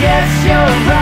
guess you're right.